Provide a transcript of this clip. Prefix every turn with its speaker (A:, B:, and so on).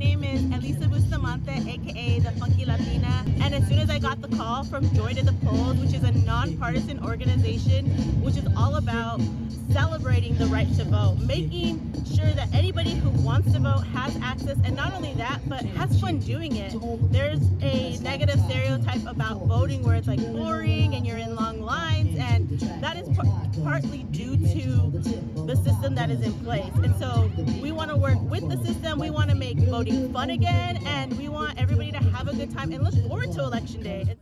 A: name is Elyssa Bustamante, aka the Funky Latina. And as soon as I got the call from Joy to the Polls, which is a nonpartisan organization which is all about celebrating the right to vote, making sure that anybody who wants to vote has access, and not only that, but has fun doing it. There's a negative stereotype about voting where it's like boring and you're in long partly due to the system that is in place. And so we want to work with the system. We want to make voting fun again, and we want everybody to have a good time and look forward to election day.